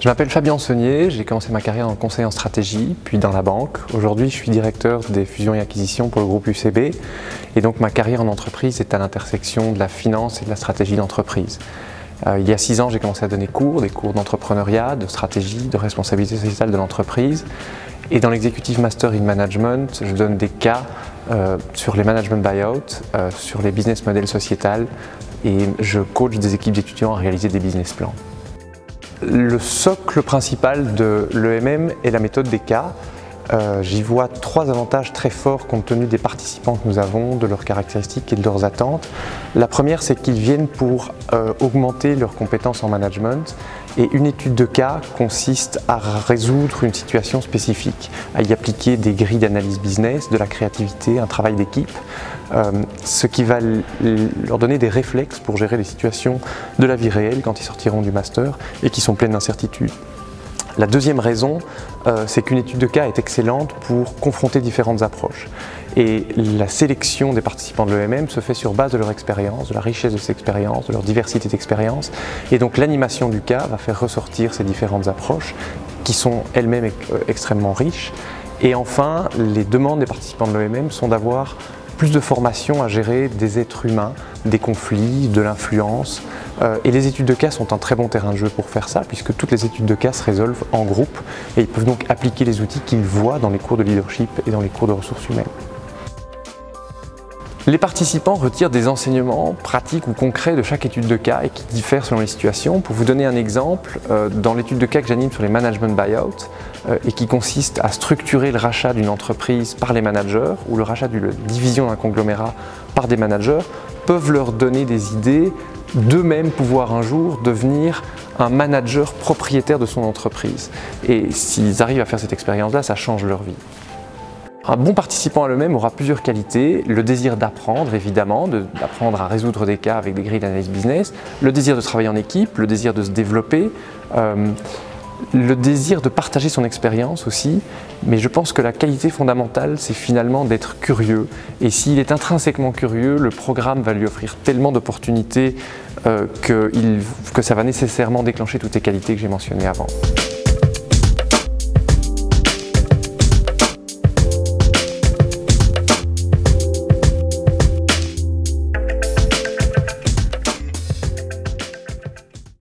Je m'appelle Fabien Saunier, j'ai commencé ma carrière en conseil en stratégie, puis dans la banque. Aujourd'hui, je suis directeur des fusions et acquisitions pour le groupe UCB. Et donc, ma carrière en entreprise est à l'intersection de la finance et de la stratégie d'entreprise. Euh, il y a six ans, j'ai commencé à donner cours, des cours d'entrepreneuriat, de stratégie, de responsabilité sociale de l'entreprise. Et dans l'executive master in management, je donne des cas euh, sur les management buyout, euh, sur les business models sociétals et je coach des équipes d'étudiants à réaliser des business plans. Le socle principal de l'EMM est la méthode des cas. Euh, j'y vois trois avantages très forts compte tenu des participants que nous avons, de leurs caractéristiques et de leurs attentes. La première, c'est qu'ils viennent pour euh, augmenter leurs compétences en management et une étude de cas consiste à résoudre une situation spécifique, à y appliquer des grilles d'analyse business, de la créativité, un travail d'équipe, euh, ce qui va leur donner des réflexes pour gérer les situations de la vie réelle quand ils sortiront du master et qui sont pleines d'incertitudes. La deuxième raison, euh, c'est qu'une étude de cas est excellente pour confronter différentes approches. Et la sélection des participants de l'EMM se fait sur base de leur expérience, de la richesse de ces expériences, de leur diversité d'expériences. Et donc l'animation du cas va faire ressortir ces différentes approches qui sont elles-mêmes euh, extrêmement riches. Et enfin, les demandes des participants de l'EMM sont d'avoir plus de formation à gérer des êtres humains, des conflits, de l'influence. Euh, et les études de cas sont un très bon terrain de jeu pour faire ça, puisque toutes les études de cas se résolvent en groupe et ils peuvent donc appliquer les outils qu'ils voient dans les cours de leadership et dans les cours de ressources humaines. Les participants retirent des enseignements pratiques ou concrets de chaque étude de cas et qui diffèrent selon les situations. Pour vous donner un exemple, euh, dans l'étude de cas que j'anime sur les management buyouts euh, et qui consiste à structurer le rachat d'une entreprise par les managers ou le rachat d'une division d'un conglomérat par des managers, peuvent leur donner des idées d'eux-mêmes pouvoir un jour devenir un manager propriétaire de son entreprise. Et s'ils arrivent à faire cette expérience-là, ça change leur vie. Un bon participant à lui-même aura plusieurs qualités. Le désir d'apprendre, évidemment, d'apprendre à résoudre des cas avec des grilles d'analyse business, le désir de travailler en équipe, le désir de se développer, euh, le désir de partager son expérience aussi. Mais je pense que la qualité fondamentale, c'est finalement d'être curieux. Et s'il est intrinsèquement curieux, le programme va lui offrir tellement d'opportunités euh, que, que ça va nécessairement déclencher toutes les qualités que j'ai mentionnées avant.